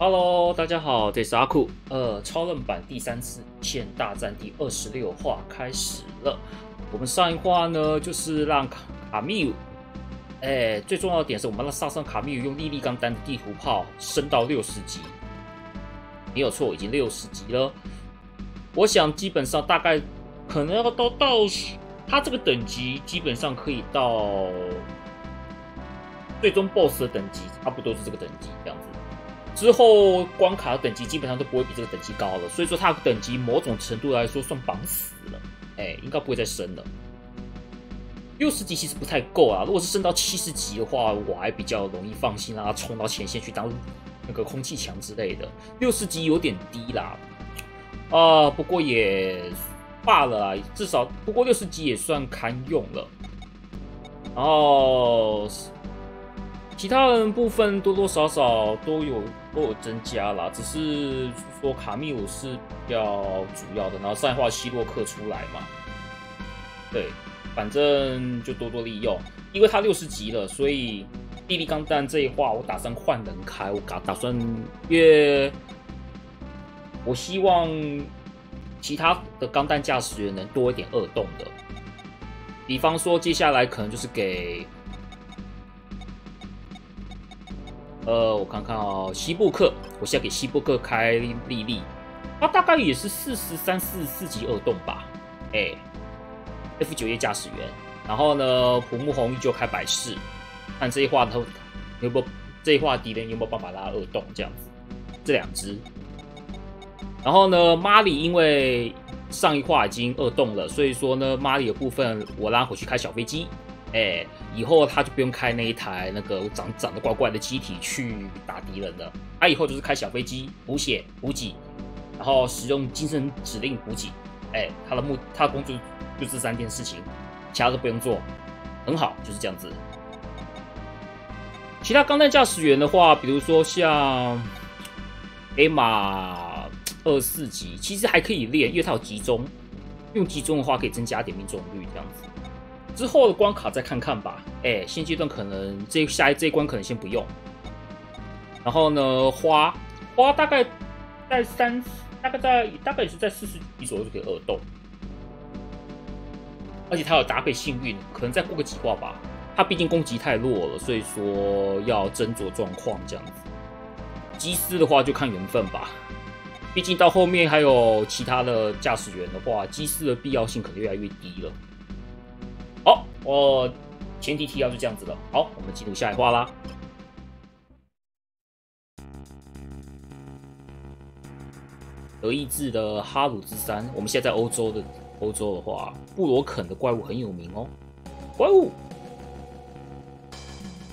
Hello，大家好，这是阿酷。呃，超人版第三次线大战第二十六话开始了。我们上一话呢，就是让卡卡密，哎，最重要的点是我们让萨上卡密用莉莉钢弹的地图炮升到六十级，没有错，已经六十级了。我想基本上大概可能要到到他这个等级，基本上可以到最终 BOSS 的等级，差不多是这个等级这样子。之后关卡的等级基本上都不会比这个等级高了，所以说它的等级某种程度来说算绑死了，哎，应该不会再升了。六十级其实不太够啊，如果是升到七十级的话，我还比较容易放心让他冲到前线去当那个空气墙之类的。六十级有点低啦，啊，不过也罢了，至少不过六十级也算堪用了。然后。其他人部分多多少少都有都有增加啦，只是说卡密鲁是比较主要的，然后上一话希洛克出来嘛，对，反正就多多利用，因为他六十级了，所以地利钢弹这一话我打算换人开，我打打算，越我希望其他的钢弹驾驶员能多一点恶动的，比方说接下来可能就是给。呃，我看看哦，西布克，我现在给西布克开莉莉，他大概也是四十三、四四级二动吧，哎，F 九叶驾驶员，然后呢，普木红依旧开百事，看这一话他有没有这一话敌人有没有办法拉二动这样子，这两只，然后呢，马里因为上一话已经二动了，所以说呢，马里的部分我拉回去开小飞机。哎，以后他就不用开那一台那个长长得怪怪的机体去打敌人了，他以后就是开小飞机补血补给，然后使用精神指令补给。哎，他的目他的工作就这三件事情，其他都不用做，很好，就是这样子。其他钢弹驾驶员的话，比如说像 A 马二四级，其实还可以练，因为它有集中，用集中的话可以增加点命中率，这样子。之后的关卡再看看吧。哎，现阶段可能这下一这一关可能先不用。然后呢，花花大概在三，大概在大概也是在四十级左右就可以二斗。而且它有搭配幸运，可能再过个几话吧。它毕竟攻击太弱了，所以说要斟酌状况这样子。机师的话就看缘分吧。毕竟到后面还有其他的驾驶员的话，机师的必要性可能越来越低了。好，我前提提要是这样子的。好，我们进入下一话啦。德意志的哈鲁之山，我们现在在欧洲的欧洲的话，布罗肯的怪物很有名哦。怪物，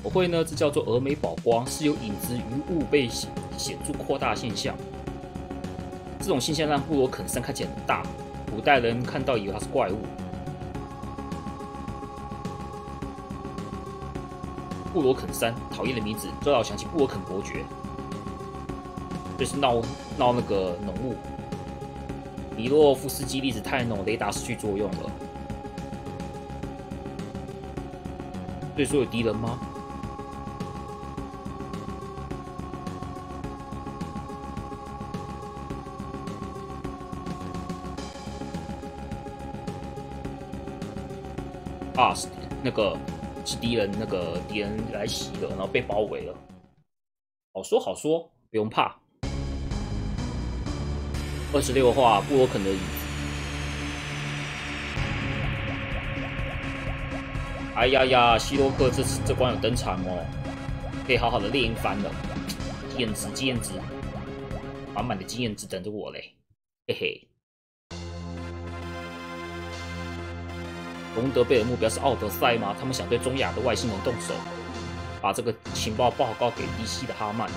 我会呢，这叫做峨眉宝光，是有影子余物被显著扩大现象。这种现象让布罗肯山看起来很大，古代人看到以为它是怪物。布罗肯山，讨厌的名字，这让我想起布罗肯伯爵，就是闹闹那个浓雾。尼洛夫斯基粒子太浓，雷达失去作用了。所以说有敌人吗？啊，那个。是敌人，那个敌人来袭了，然后被包围了。好说好说，不用怕。二十六话，布罗肯的影子。哎呀呀，希洛克这次这关有登场哦，可以好好的练一番了。经验值，经验值，满满的经验值等着我嘞，嘿嘿。隆德贝尔目标是奥德赛吗？他们想对中亚的外星人动手，把这个情报报告给迪西的哈曼。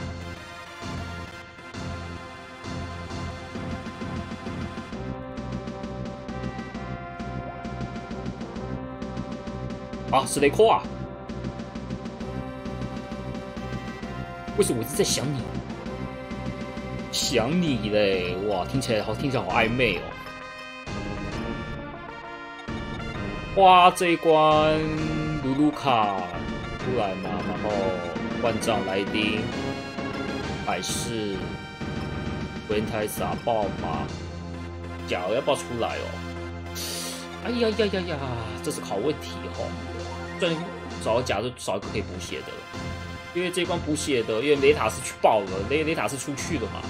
啊，是雷科啊！为什么我一直在想你？想你嘞！哇，听起来好，听起来好暧昧哦。花这一关，卢卢卡出来嘛，然后万丈来丁，百事，维泰撒爆吗？甲要爆出来哦！哎呀呀呀呀，这是好问题哦。然少了甲就少一个可以补血的，因为这一关补血的，因为雷塔是去爆了，雷雷塔是出去了嘛。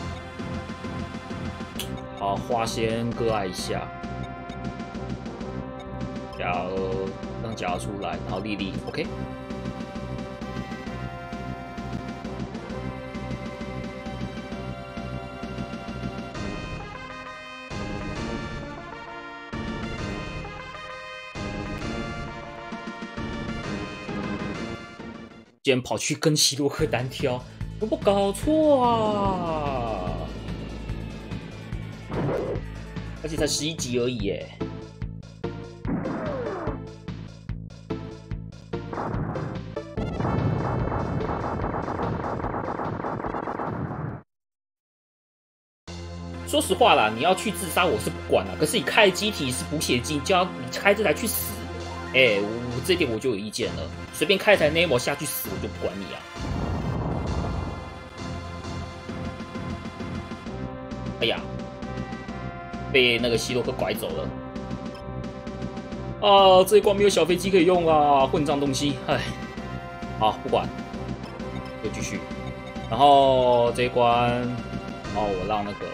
好，花先割爱一下，然后让甲出来，然后立立，OK。竟然跑去跟希洛克单挑，有没有搞错啊？而且才十一级而已耶！实话啦，你要去自杀我是不管了，可是你开机体是补血机，叫你开这台去死，哎，我这点我就有意见了。随便开一台 Nemo 下去死，我就不管你啊！哎呀，被那个希洛克拐走了。啊，这一关没有小飞机可以用啊，混账东西！哎，好，不管，就继续。然后这一关，哦，我让那个，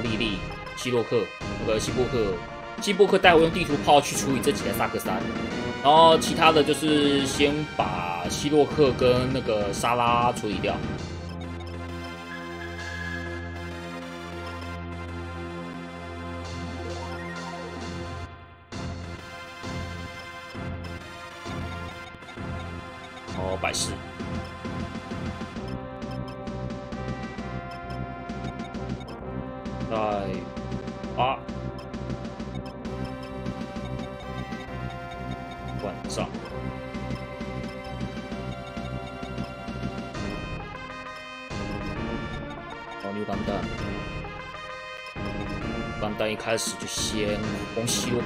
莉莉、希洛克、那个希波克。希波克带我用地图炮去处理这几台萨克山，然后其他的就是先把希洛克跟那个莎拉处理掉。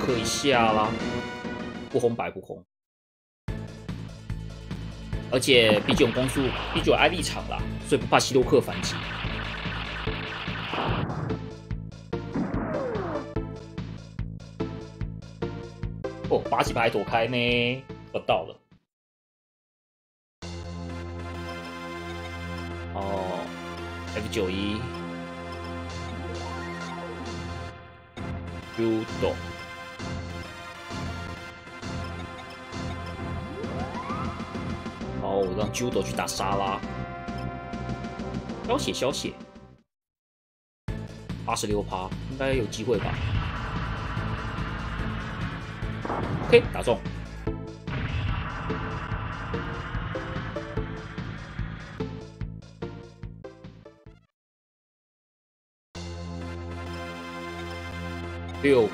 克一下啦，不红白不红，而且毕竟有攻速，毕竟有艾立场啦，所以不怕希洛克反击。哦，拔起牌躲开呢，我到了。哦，F 九一，Judo，好，让 Judo 去打沙拉，消血消血，八十六趴，应该有机会吧。OK，打中。六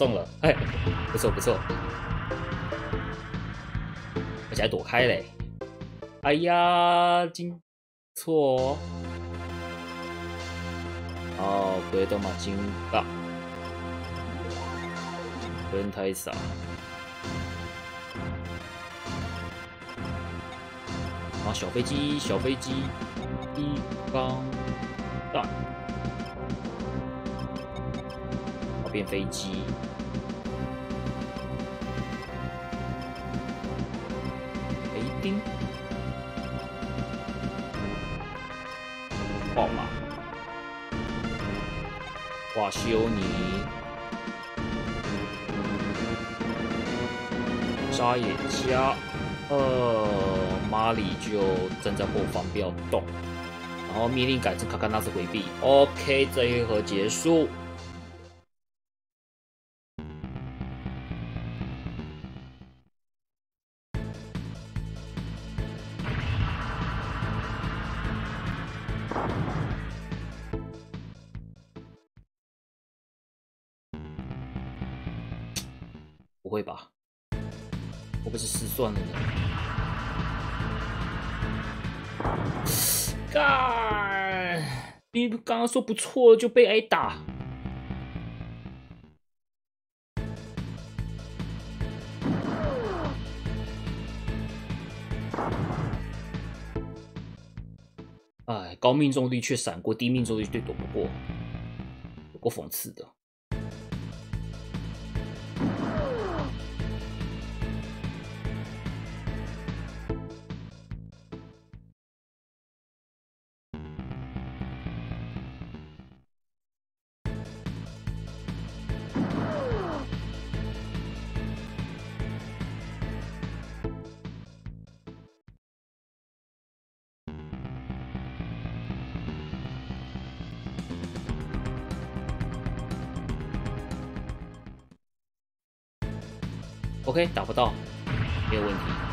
中了，哎，不错不错，而且还躲开嘞。哎呀，金错。哦，鬼的马金大，人太傻。啊，小飞机，小飞机，一方大，好变飞机，丁，爆马，瓦修尼，沙野加。呃，马里就站在后方，不要动。然后命令改成卡卡纳斯回避。OK，这一回合结束。刚刚说不错就被挨打。哎，高命中率却闪过，低命中率却躲不过，有够讽刺的。OK，打不到，没有问题。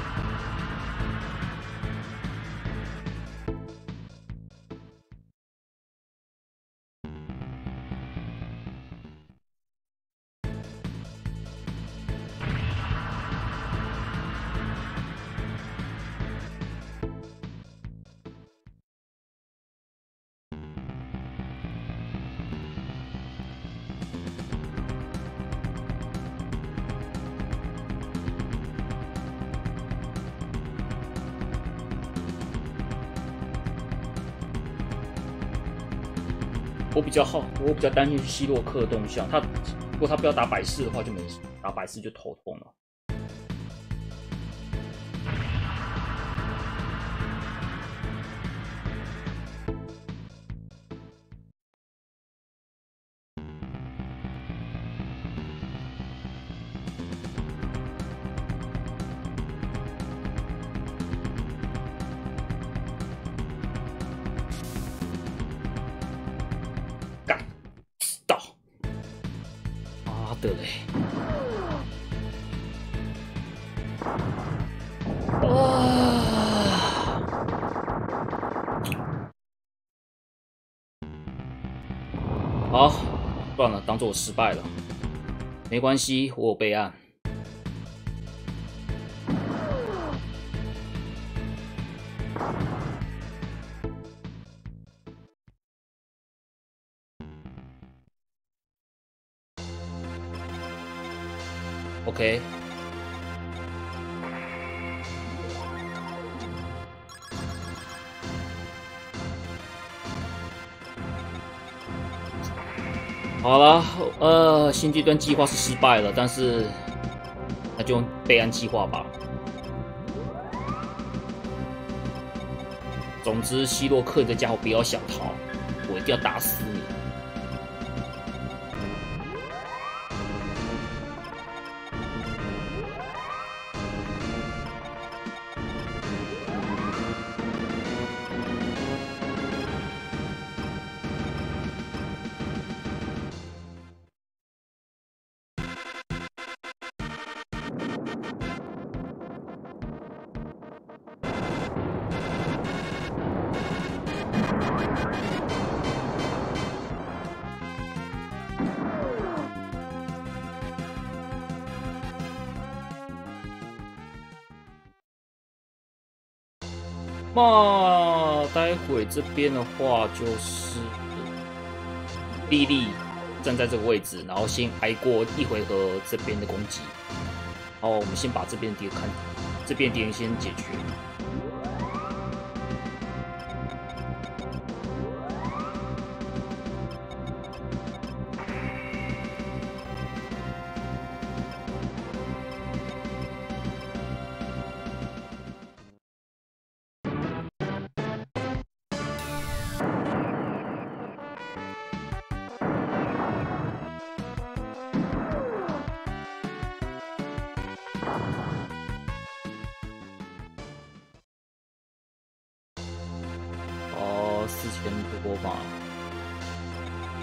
比较好，我比较担心希洛克的动向。他如果他不要打百事的话，就没事；打百事就头痛了。做失败了，没关系，我有备案。OK，好了，呃，新地段计划是失败了，但是那就用备案计划吧。总之，希洛克这家伙不要想逃，我一定要打死你。这边的话就是莉莉站在这个位置，然后先挨过一回合这边的攻击。好，我们先把这边敌人看，这边敌人先解决。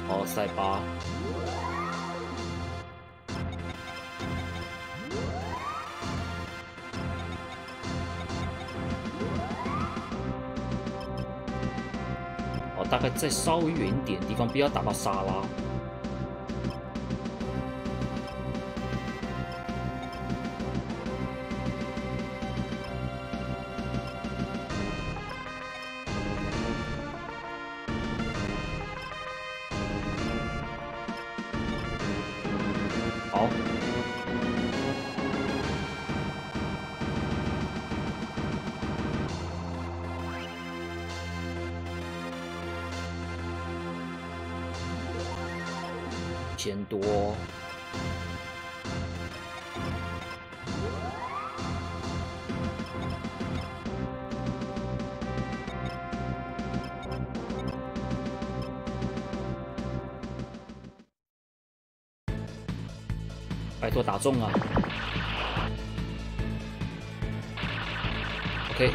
哦，塞巴，哦，大概再稍微远一点地方，不要打到沙拉。拜托打中啊！OK，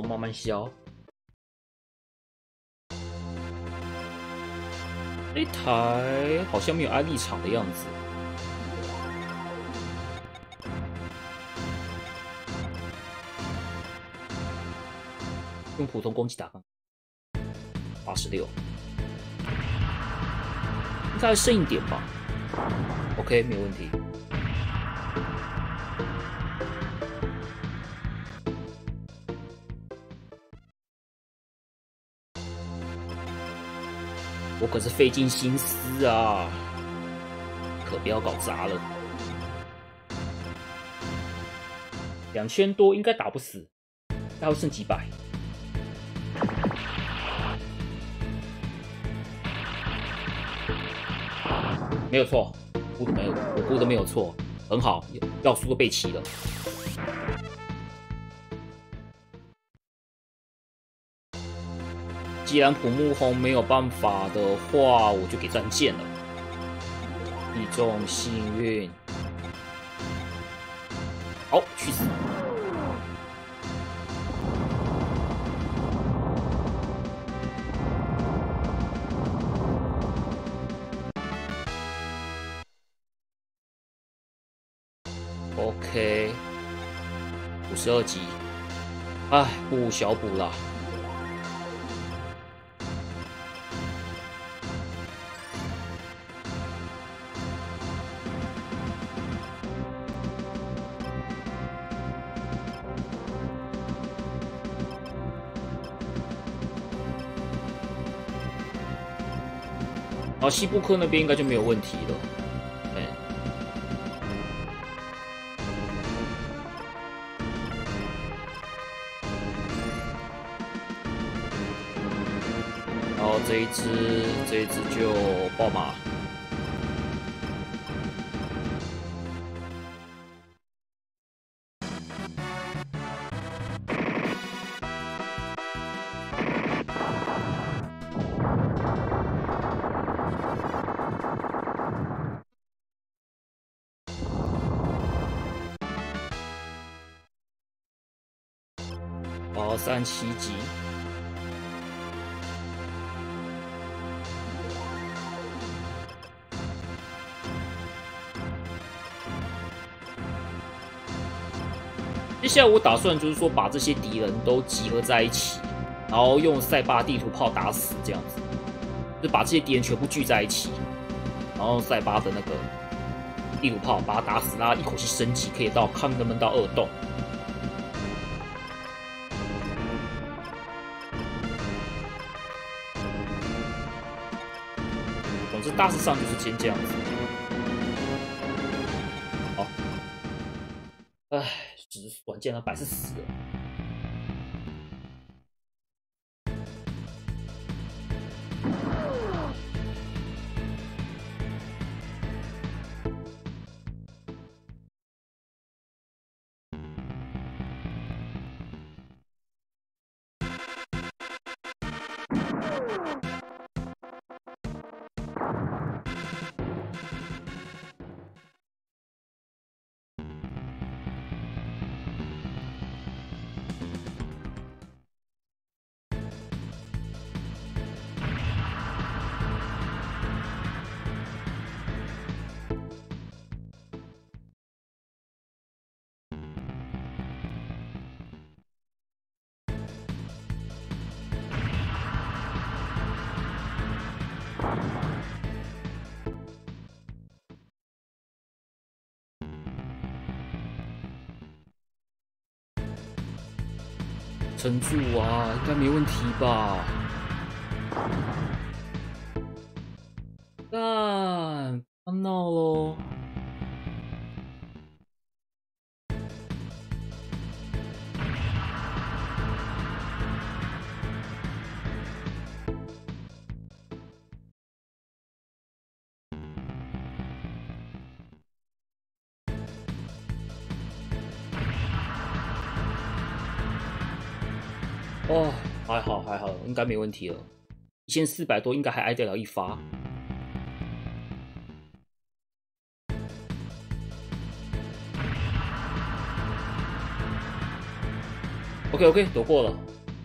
慢慢消。这台好像没有安利场的样子。用普通攻击打刚，八十六，应该剩一点吧。OK，没问题。可是费尽心思啊，可不要搞砸了。两千多应该打不死，还会剩几百。没有错，估的没有，我估的没有错，很好，要素都备齐了。既然普木红没有办法的话，我就给战舰了。一中幸运，好，去死！OK，五十二级，哎，不小补了。然后西部科那边应该就没有问题了。然后这一只，这一只就爆马。哦，三七级。接下来我打算就是说把这些敌人都集合在一起，然后用塞巴地图炮打死，这样子，就把这些敌人全部聚在一起，然后塞巴的那个地图炮把它打死，然后一口气升级，可以到看能不能到二洞。大致上就是先这样子。好，唉，只短见了百是死了。撑住啊，应该没问题吧？干，别闹喽！该没问题了。一千四百多，应该还挨得了一发。OK OK，躲过了。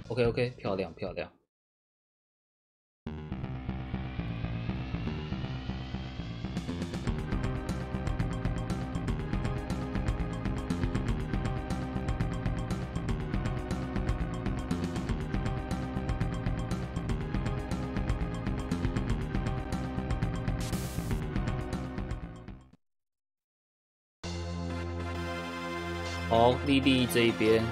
OK OK，漂亮漂亮。好，丽丽这一边。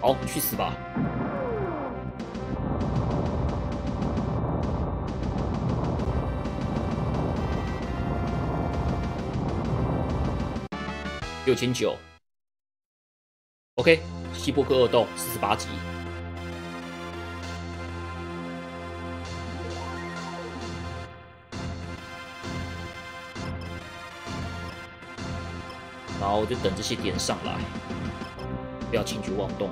好，去死吧！六千九，OK，希波克二洞四十八级。然后我就等这些点上来，不要轻举妄动。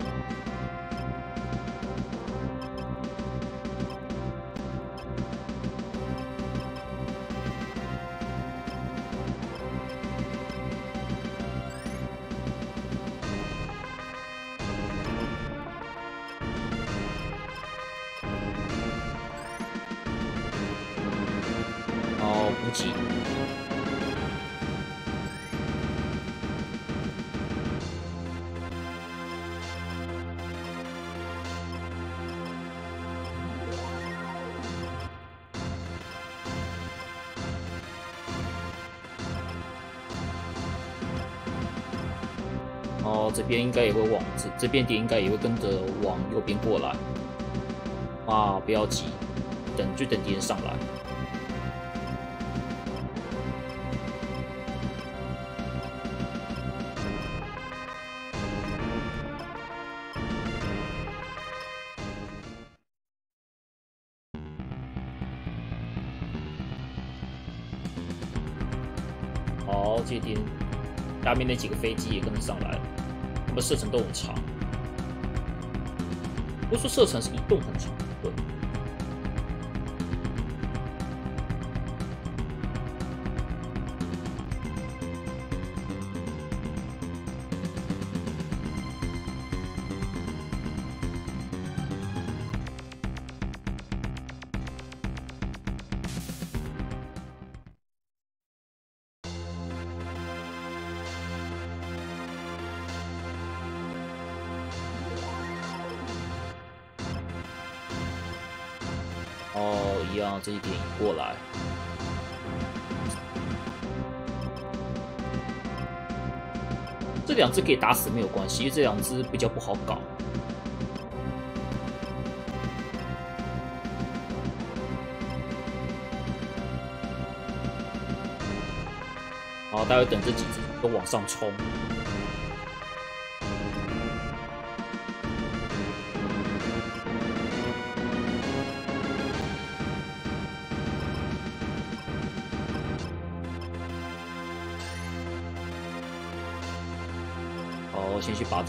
这边应该也会往这这边点，应该也会跟着往右边过来。啊，不要急，等就等敌人上来。好，这点下面那几个飞机也跟着上来了，射程都很长。不是射程是移动很长，这一点过来。这两只可以打死没有关系，因为这两只比较不好搞。好，待会等这几只都往上冲。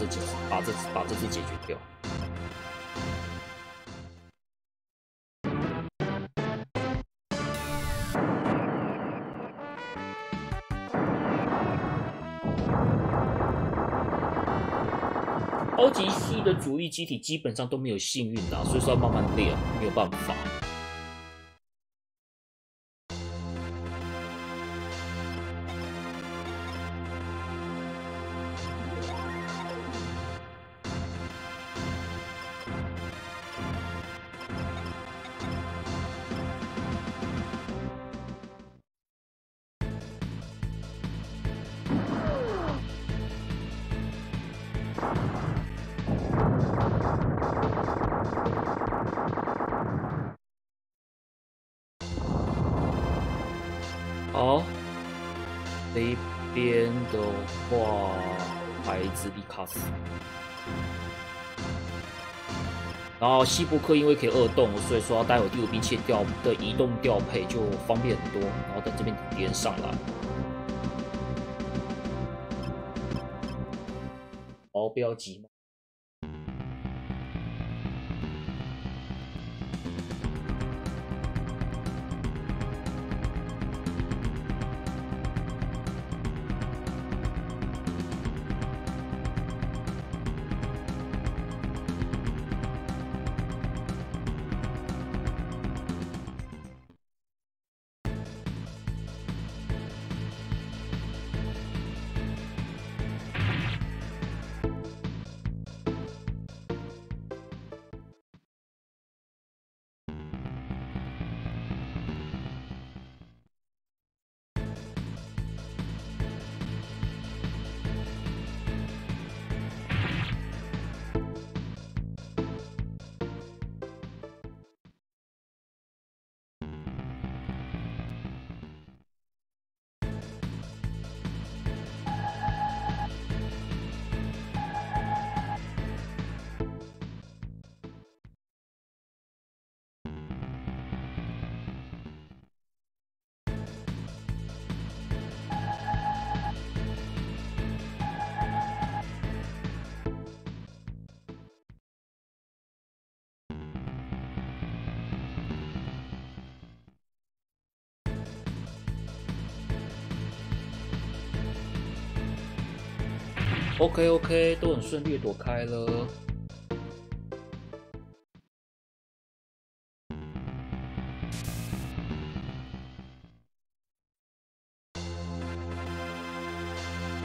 这几只，把这把这只解决掉。超级系的主力机体基本上都没有幸运的，所以说要慢慢练，没有办法。西伯克因为可以二动，所以说待会第五兵器调的移动调配就方便很多。然后等这边连上来，哦，不要急嘛。OK OK，都很顺利躲开了。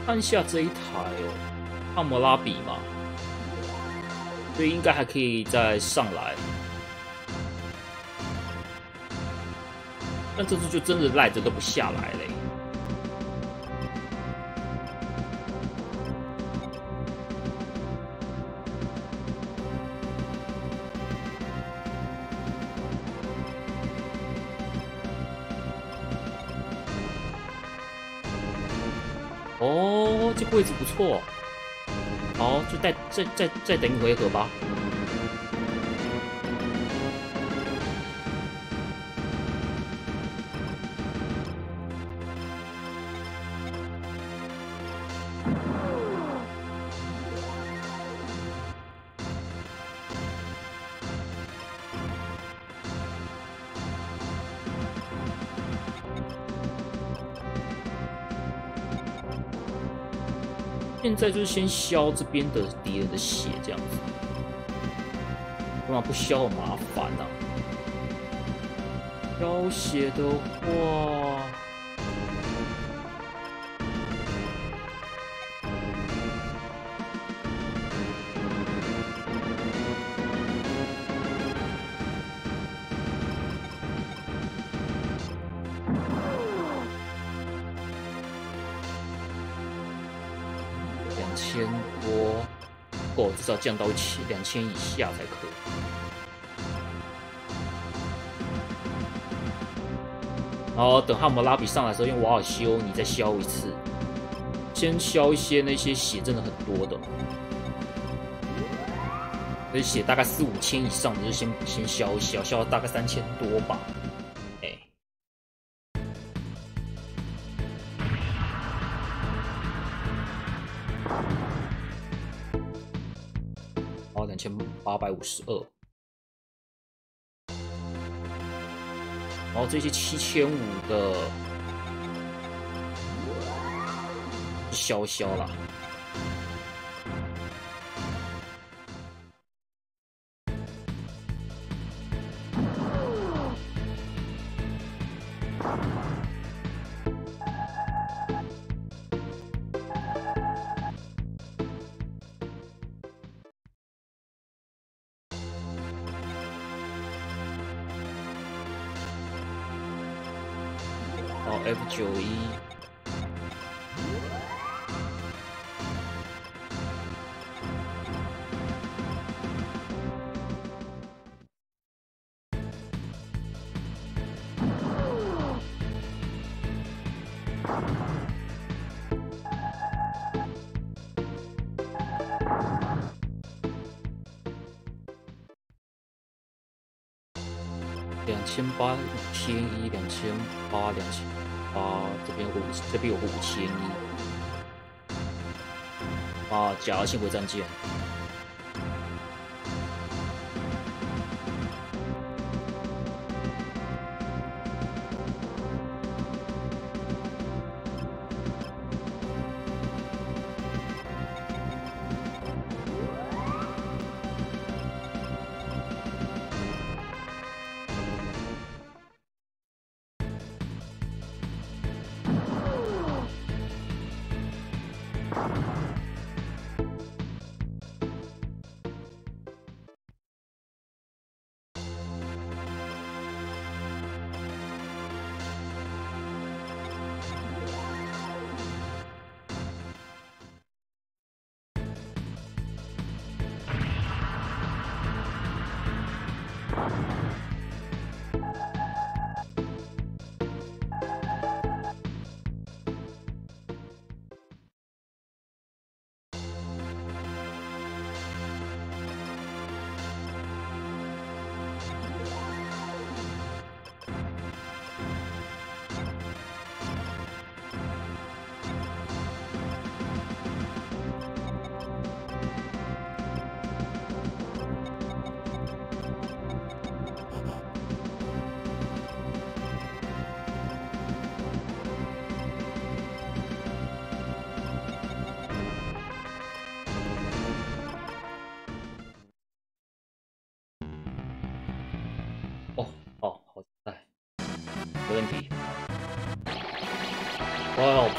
看下这一台哦，汉摩拉比嘛，所以应该还可以再上来。但这次就真的赖着都不下来嘞。错。好，就再再再再等一回合吧。再就是先消这边的敌人的血，这样子，不然不消很麻烦呐？消血的话，千多，够至少降到千两千以下才可以。然后等汉姆拉比上来的时候，用瓦尔修你再消一次，先消一些那些血真的很多的，那血大概四五千以上的就先先消一消，消大概三千多吧。十二。然后这些七千五的消消了。两千八五千一，两千八两千。八，这边有五，这边有五千一。啊，假性回战舰。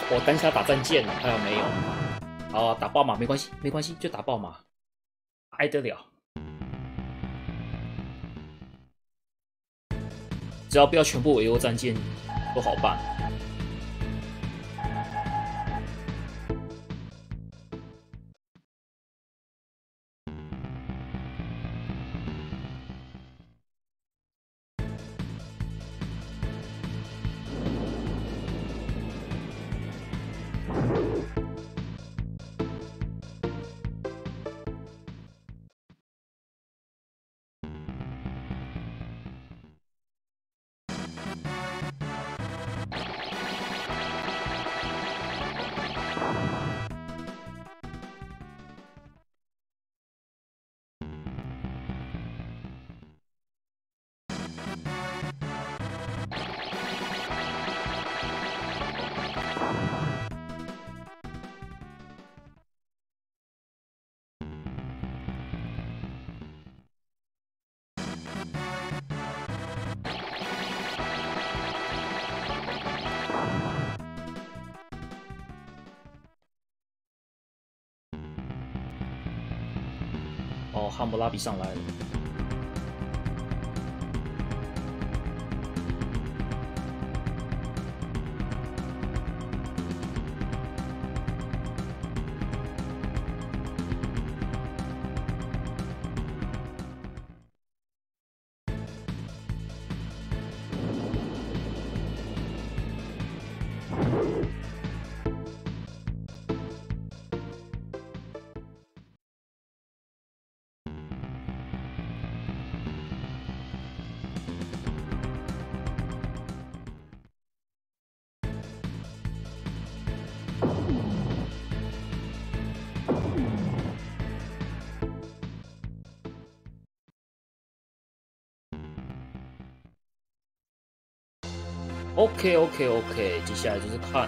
我我当下打战舰了，看到没有？好，打爆马没关系，没关系，就打爆马，挨得了，只要不要全部围殴战舰，都好办。汉谟拉比上来了。OK OK OK，接下来就是看，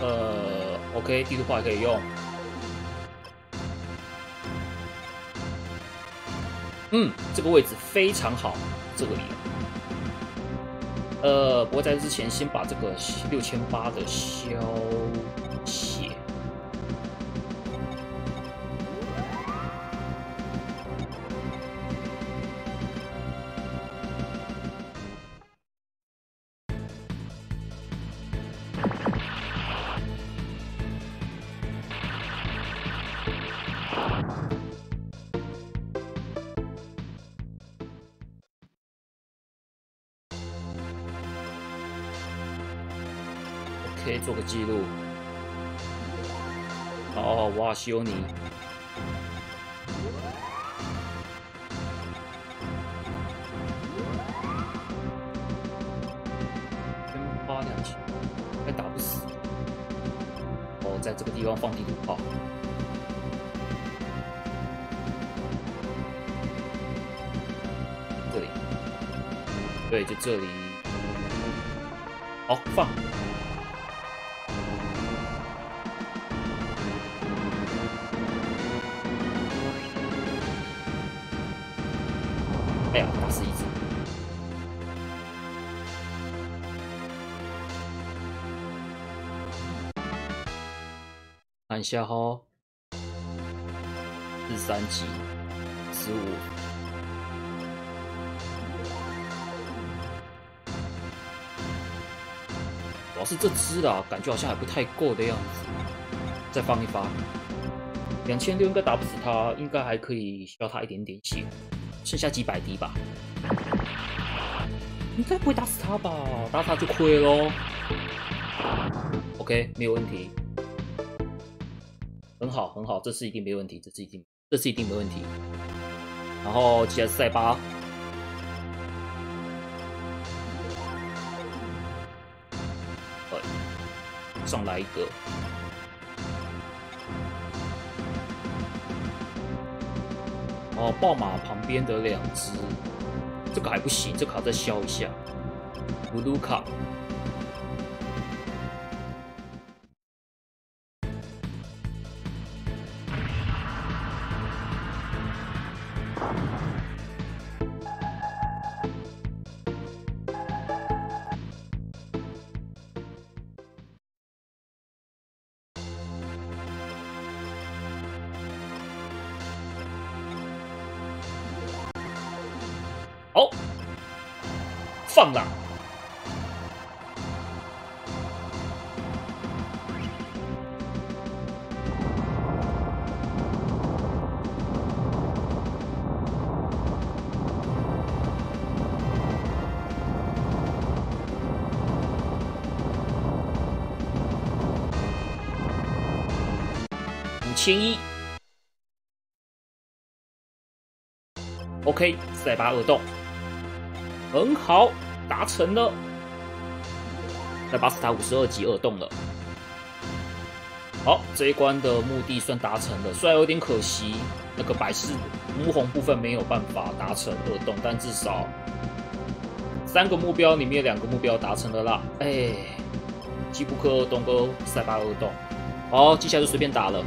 呃，OK，地图炮也可以用。嗯，这个位置非常好，这里。呃，不过在这之前先把这个六千八的消可以做个记录。哦，哇，修尼，千八两千，还打不死。哦，在这个地方放地图炮。这里，对，就这里。好，放。下哈，四三级，十五。主要是这只啦，感觉好像还不太够的样子。再放一发，两千六应该打不死他，应该还可以消他一点点血。剩下几百滴吧，应该不会打死他吧？打他就亏喽。OK，没有问题，很好很好，这次一定没问题，这次一定，这次一定没问题。然后接下来塞巴，上来一个。哦，爆马旁边的两只，这个还不行，这卡再消一下。布鲁卡。千一，OK，塞巴二洞。很好，达成了。那巴斯塔五十二级二洞了。好，这一关的目的算达成了，虽然有点可惜，那个百事乌红部分没有办法达成二洞，但至少三个目标里面两个目标达成了啦。哎，吉布克二洞跟塞巴二洞，好，接下来就随便打了。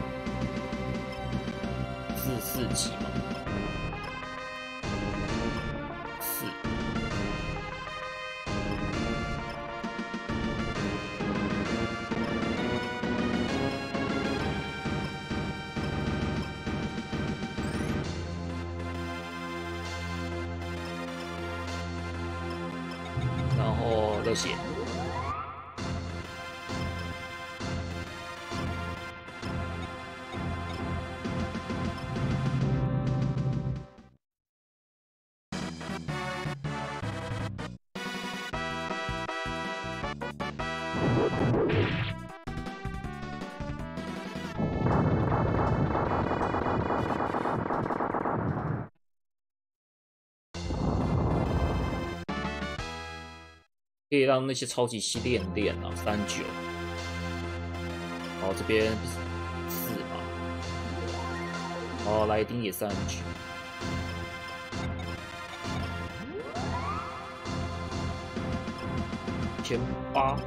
四四级。可以让那些超级系练练啊，三九，好这边四嘛，好来丁也三九，千八，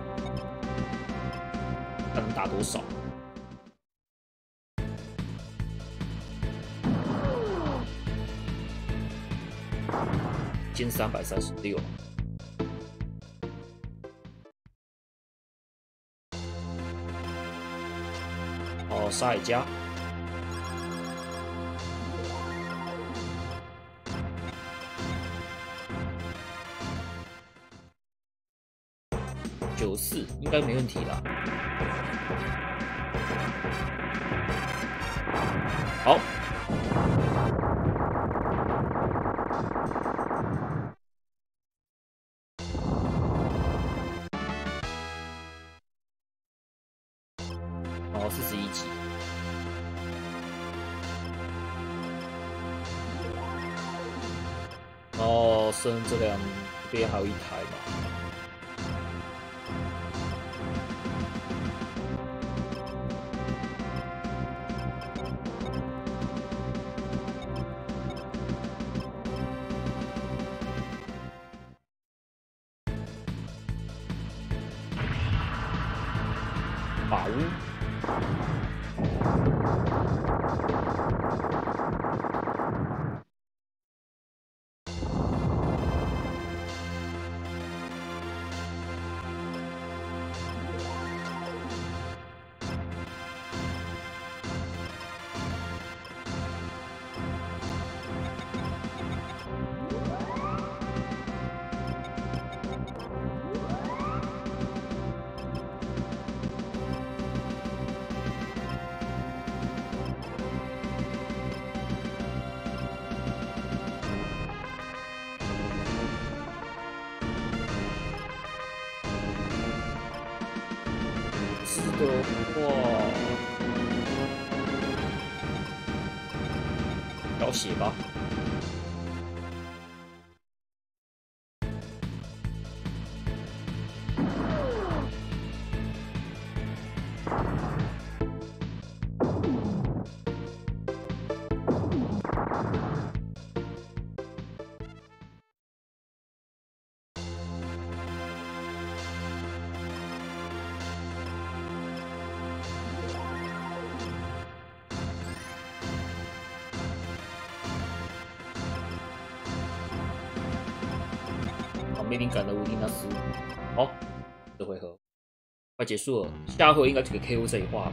看能打多少？千三百三十六。哦，沙海加。九四应该没问题了。好。质量变好一台。哇，要血吧。结束了，下回应该这个 KO 这一话了。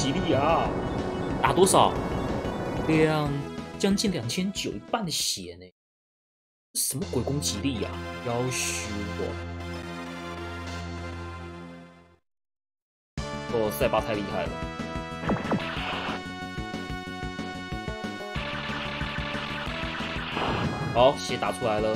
吉利啊！打多少？两将近两千九，一半的血呢？什么鬼攻击力呀？要虚我！哦，塞巴太厉害了！好，血打出来了。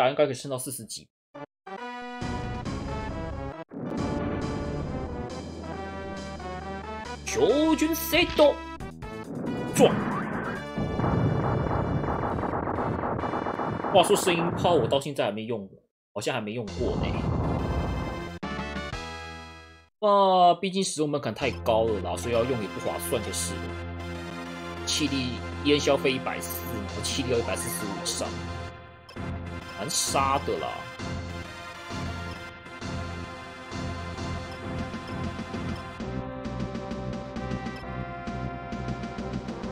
打应该可以升到四十级。求军赛道撞。话说声音炮我到现在还没用过，好像还没用过呢。啊，毕竟使用门槛太高了啦，所以要用也不划算就是了。气力烟消费一百四，气力要一百四十五以上，难杀的啦。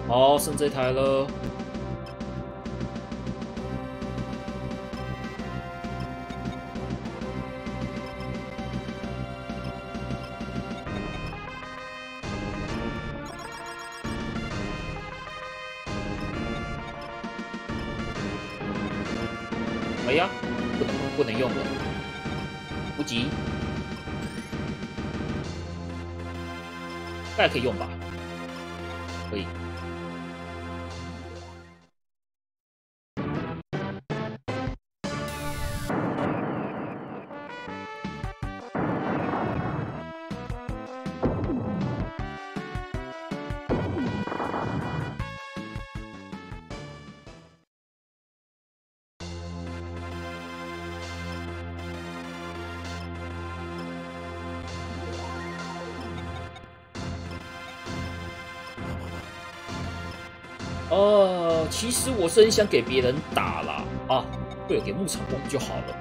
好，剩这台了。可以用吧？其实我是很想给别人打啦，啊，对给牧场攻就好了。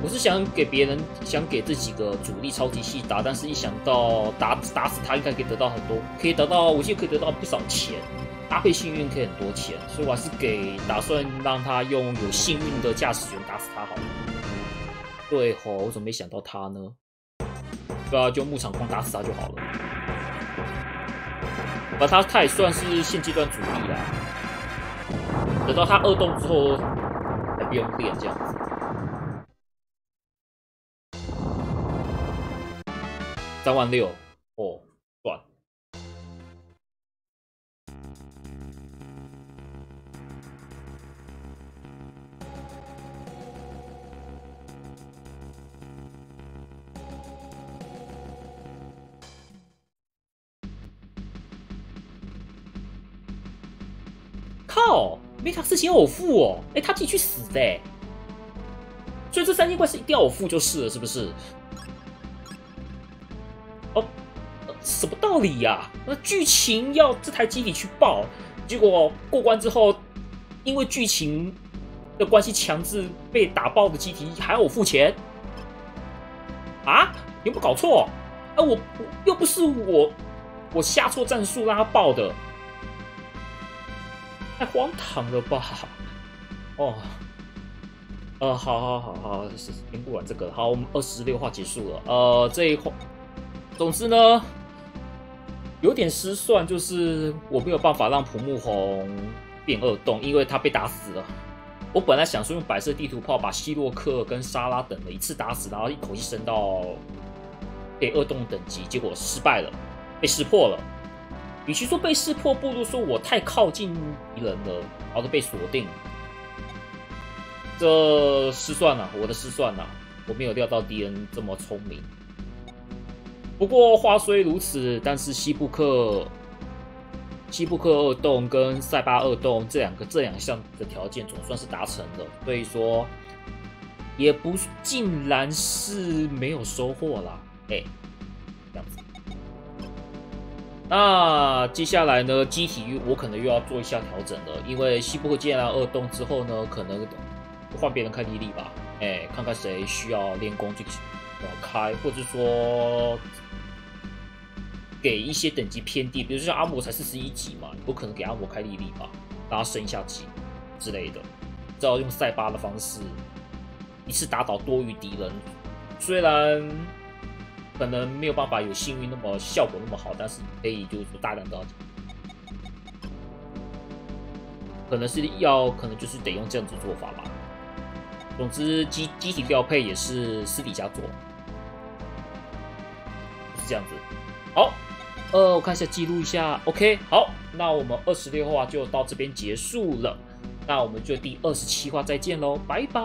我是想给别人，想给这几个主力超级系打，但是一想到打打死他，应该可以得到很多，可以得到，我记得可以得到不少钱，搭配幸运可以很多钱，所以我还是给打算让他用有幸运的驾驶员打死他好了。对吼，我怎么没想到他呢？对啊，就牧场光打死他就好了。而他他也算是现阶段主力啦，等到他二动之后，还不用练这样子。三万六哦，赚。靠，梅卡斯请偶付哦，哎，他自己去死的，所以这三千块是一定要我付就是了，是不是？哦，什么道理呀？那剧情要这台机体去爆，结果过关之后，因为剧情的关系强制被打爆的机体还要我付钱？啊？有没有搞错？啊，我又不是我，我下错战术让他爆的。太 荒唐了吧！哦，呃，好好好好，先不管这个了，好，我们二十六话结束了。呃，这一话，总之呢，有点失算，就是我没有办法让蒲木红变二动，因为他被打死了。我本来想说用白色地图炮把希洛克跟莎拉等的一次打死，然后一口气升到被二动等级，结果失败了，被识破了。与其说被识破，不如说我太靠近敌人了，然后被锁定。这失算了，我的失算了，我没有料到敌人这么聪明。不过话虽如此，但是西布克、西布克二洞跟塞巴二洞这两个这两项的条件总算是达成了，所以说也不竟然是没有收获啦。哎，这样子。那接下来呢？机体我可能又要做一下调整了，因为西部克接然二动之后呢，可能换别人开莉莉吧。哎，看看谁需要练功就开，或者说给一些等级偏低，比如像阿摩才四十一级嘛，不可能给阿摩开莉莉吧，让他升一下级之类的。只好用塞巴的方式，一次打倒多余敌人，虽然。可能没有办法有幸运那么效果那么好，但是可以就是说大量的，可能是要可能就是得用这样子做法吧。总之机机体调配也是私底下做，是这样子。好，呃，我看一下记录一下，OK，好，那我们二十六话就到这边结束了，那我们就第二十七话再见喽，拜拜。